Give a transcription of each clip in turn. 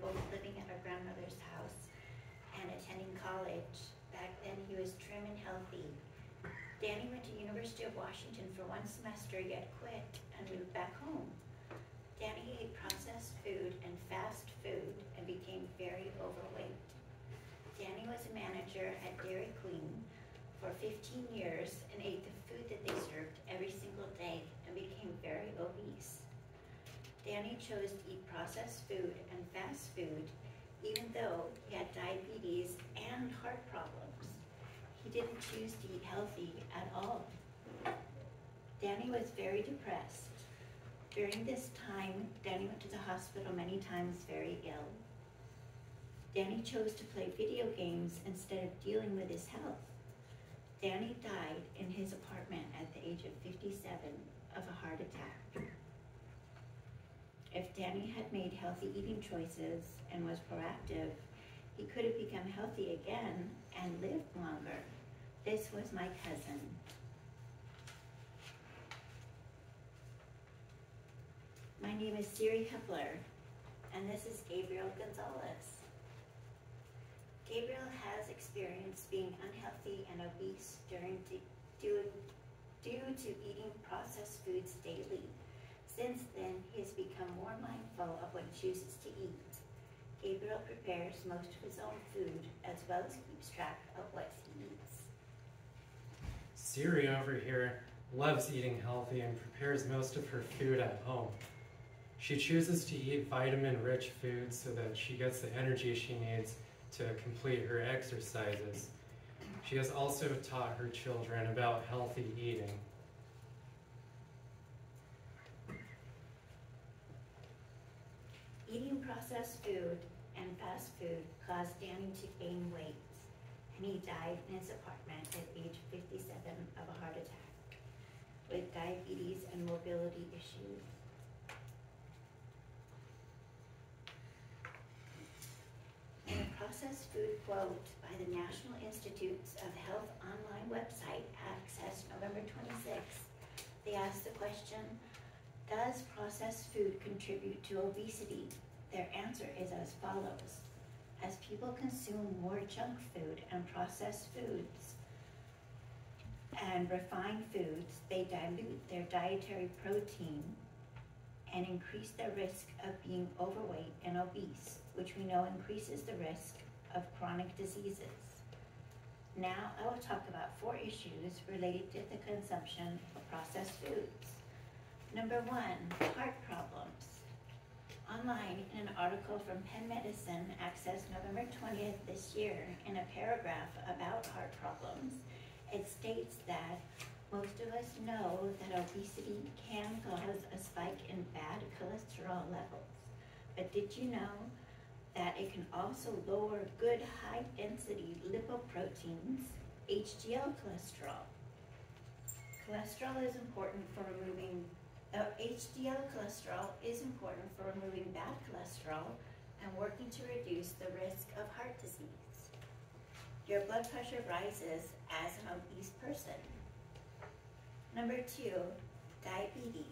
both living at our grandmother's house and attending college. Back then, he was trim and healthy. Danny went to University of Washington for one semester, yet quit and moved back home. Danny ate processed food and fast food and became very overweight. Danny was a manager at Dairy Queen for 15 years and ate the food that they served every single day and became very obese. Danny chose to eat processed food and fast food even though he had diabetes and heart problems. He didn't choose to eat healthy at all. Danny was very depressed. During this time, Danny went to the hospital many times very ill. Danny chose to play video games instead of dealing with his health. Danny died in his apartment at the age of 57 of a heart attack. If Danny had made healthy eating choices and was proactive, he could have become healthy again and lived longer. This was my cousin. My name is Siri Hepler, and this is Gabriel Gonzalez. Gabriel has experienced being unhealthy and obese during due, due to eating processed foods daily. Since then, he has become mindful of what he chooses to eat. Gabriel prepares most of his own food as well as keeps track of what he eats. Siri over here loves eating healthy and prepares most of her food at home. She chooses to eat vitamin-rich foods so that she gets the energy she needs to complete her exercises. She has also taught her children about healthy eating. Eating processed food and fast food caused Danny to gain weight, and he died in his apartment at age 57 of a heart attack with diabetes and mobility issues. In a processed food quote by the National Institutes of Health online website, Access November 26th, they asked the question, does processed food contribute to obesity? Their answer is as follows. As people consume more junk food and processed foods and refined foods, they dilute their dietary protein and increase their risk of being overweight and obese, which we know increases the risk of chronic diseases. Now I will talk about four issues related to the consumption of processed foods. Number one, heart problems. Online in an article from Penn Medicine, accessed November 20th this year, in a paragraph about heart problems, it states that most of us know that obesity can cause a spike in bad cholesterol levels. But did you know that it can also lower good high density lipoproteins, HDL cholesterol? Cholesterol is important for removing, uh, HDL cholesterol is important for removing bad cholesterol and working to reduce the risk of heart disease. Your blood pressure rises as an obese person. Number two, diabetes.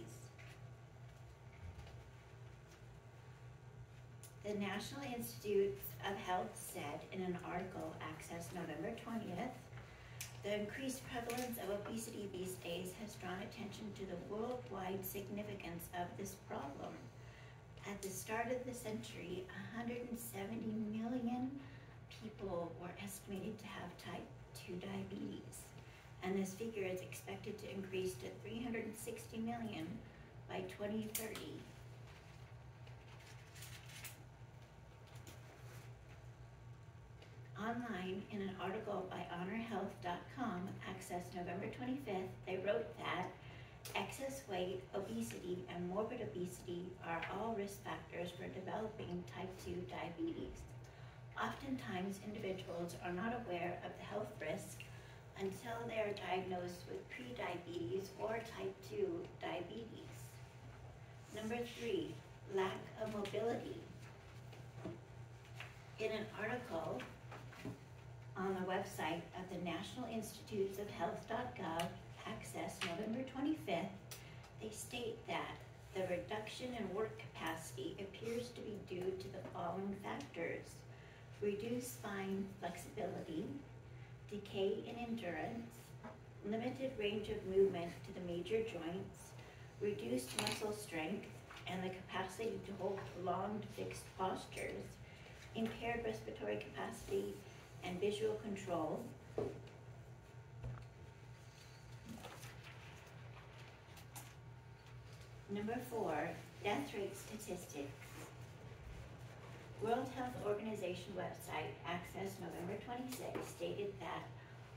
The National Institutes of Health said in an article accessed November 20th, the increased prevalence of obesity these days has drawn attention to the worldwide significance of this problem. At the start of the century, 170 million people were estimated to have type 2 diabetes and this figure is expected to increase to 360 million by 2030. Online, in an article by honorhealth.com, accessed November 25th, they wrote that excess weight, obesity, and morbid obesity are all risk factors for developing type 2 diabetes. Oftentimes, individuals are not aware of the health risk until they are diagnosed with prediabetes or type 2 diabetes. Number three, lack of mobility. In an article on the website of the National Institutes of Health.gov, access November 25th, they state that The reduction in work capacity appears to be due to the following factors. Reduced spine flexibility, decay in endurance, limited range of movement to the major joints, reduced muscle strength, and the capacity to hold prolonged fixed postures, impaired respiratory capacity and visual control. Number four, death rate statistics. World Health Organization website, Access November 26, stated that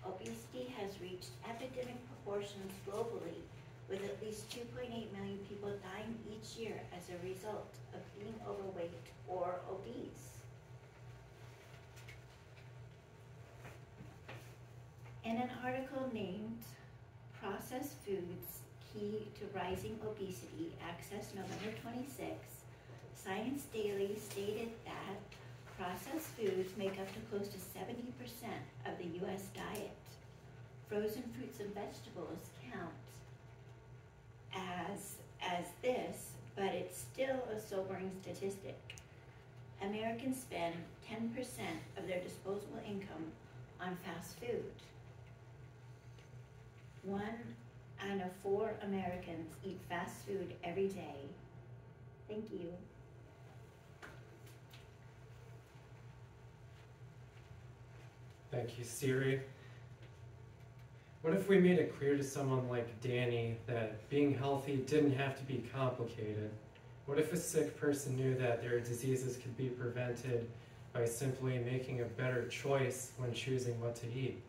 obesity has reached epidemic proportions globally with at least 2.8 million people dying each year as a result of being overweight or obese. In an article named Processed Foods Key to Rising Obesity, Access November 26, Science Daily stated that processed foods make up to close to 70% of the US diet. Frozen fruits and vegetables count as, as this, but it's still a sobering statistic. Americans spend 10% of their disposable income on fast food. One out of four Americans eat fast food every day. Thank you. Thank you, Siri. What if we made it clear to someone like Danny that being healthy didn't have to be complicated? What if a sick person knew that their diseases could be prevented by simply making a better choice when choosing what to eat?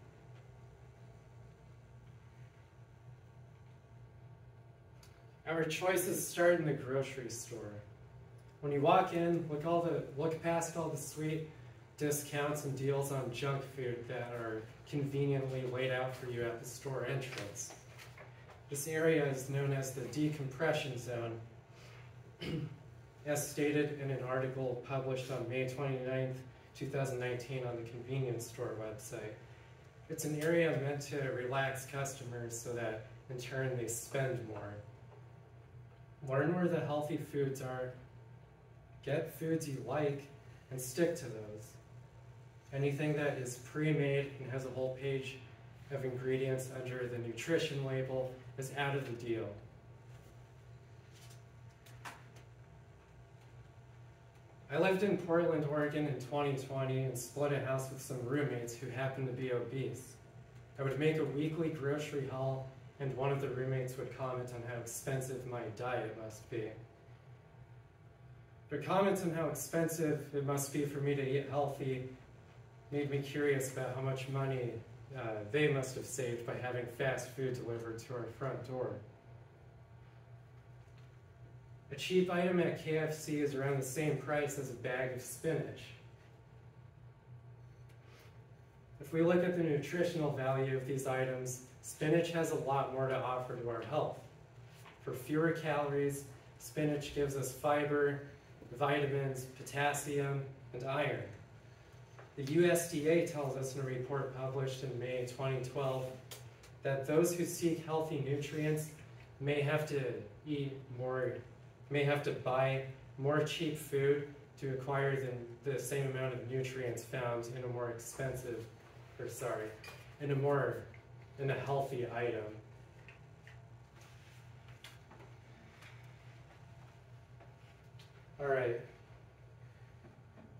Our choices start in the grocery store. When you walk in, look all the look past all the sweet discounts and deals on junk food that are conveniently laid out for you at the store entrance. This area is known as the decompression zone, as stated in an article published on May 29, 2019 on the convenience store website. It's an area meant to relax customers so that in turn they spend more. Learn where the healthy foods are, get foods you like, and stick to those. Anything that is pre-made and has a whole page of ingredients under the nutrition label is out of the deal. I lived in Portland, Oregon in 2020 and split a house with some roommates who happened to be obese. I would make a weekly grocery haul and one of the roommates would comment on how expensive my diet must be. Their comments on how expensive it must be for me to eat healthy made me curious about how much money uh, they must have saved by having fast food delivered to our front door. A cheap item at KFC is around the same price as a bag of spinach. If we look at the nutritional value of these items, spinach has a lot more to offer to our health. For fewer calories, spinach gives us fiber, vitamins, potassium, and iron. The USDA tells us in a report published in May 2012 that those who seek healthy nutrients may have to eat more, may have to buy more cheap food to acquire the, the same amount of nutrients found in a more expensive, or sorry, in a more, in a healthy item. All right.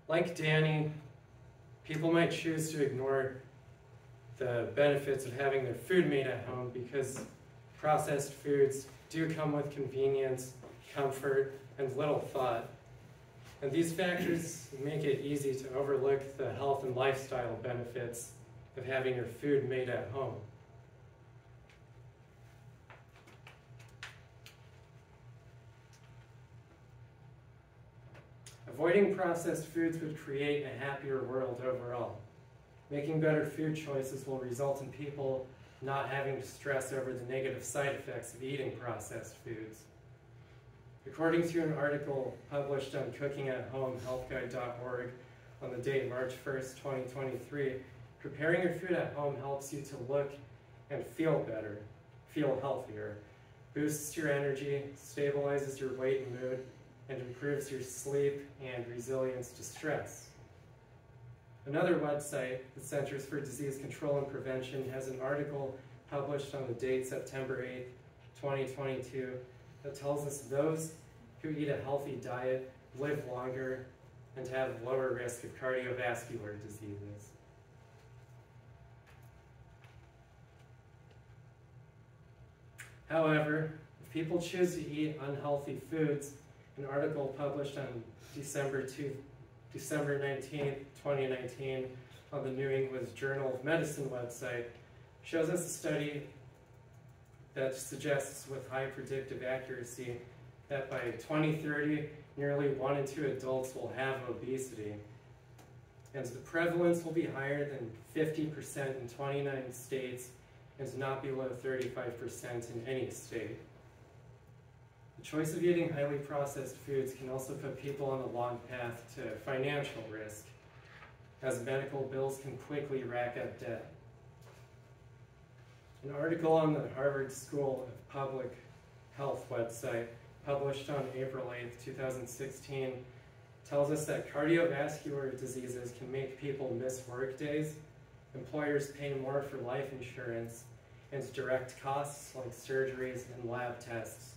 Like Danny, people might choose to ignore the benefits of having their food made at home because processed foods do come with convenience, comfort, and little thought. And these factors make it easy to overlook the health and lifestyle benefits of having your food made at home. Avoiding processed foods would create a happier world overall. Making better food choices will result in people not having to stress over the negative side effects of eating processed foods. According to an article published on cookingathomehealthguide.org on the date March 1st, 2023, preparing your food at home helps you to look and feel better, feel healthier. boosts your energy, stabilizes your weight and mood, and improves your sleep and resilience to stress. Another website, the Centers for Disease Control and Prevention, has an article published on the date September 8th, 2022, that tells us those who eat a healthy diet live longer and have lower risk of cardiovascular diseases. However, if people choose to eat unhealthy foods, an article published on December 2, December 19, 2019, on the New England Journal of Medicine website, shows us a study that suggests with high predictive accuracy that by 2030, nearly one in two adults will have obesity. And the prevalence will be higher than 50% in 29 states and not below 35% in any state. The choice of eating highly processed foods can also put people on a long path to financial risk, as medical bills can quickly rack up debt. An article on the Harvard School of Public Health website, published on April 8, 2016, tells us that cardiovascular diseases can make people miss work days, employers pay more for life insurance, and direct costs like surgeries and lab tests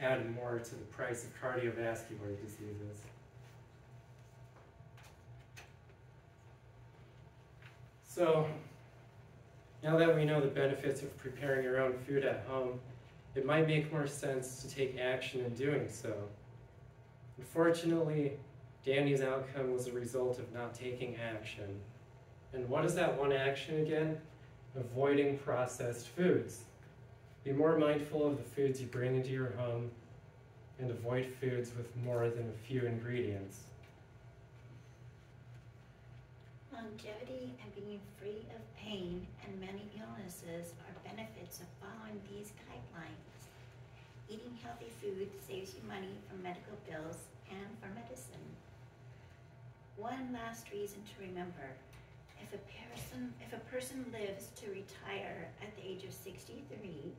add more to the price of cardiovascular diseases. So, now that we know the benefits of preparing your own food at home, it might make more sense to take action in doing so. Unfortunately, Danny's outcome was a result of not taking action. And what is that one action again? Avoiding processed foods. Be more mindful of the foods you bring into your home and avoid foods with more than a few ingredients. Longevity and being free of pain and many illnesses are benefits of following these guidelines. Eating healthy food saves you money for medical bills and for medicine. One last reason to remember, if a person, if a person lives to retire at the age of 63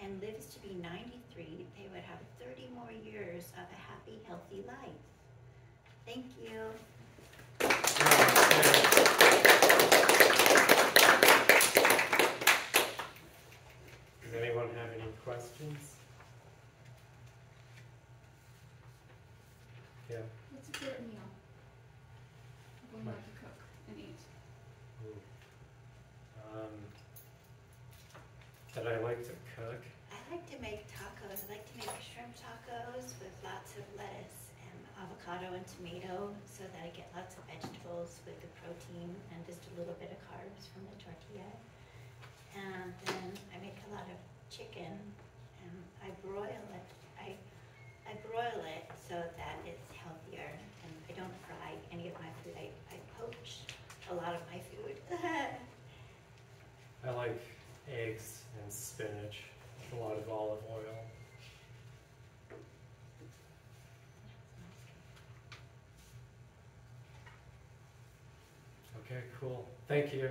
and lives to be 93, they would have 30 more years of a happy, healthy life. Thank you. Does anyone have any questions? Yeah. What's a good meal? When you like to cook and eat. Um, that I like to cook. I like to make tacos. I like to make shrimp tacos with lots of lettuce and avocado and tomato so that I get lots of vegetables with the protein and just a little bit of carbs from the tortilla. And then I make a lot of chicken and I broil it. I, I broil it so that it's healthier and I don't fry any of my food. I, I poach a lot of my food. I like eggs and spinach a lot of olive oil. Okay, cool. Thank you.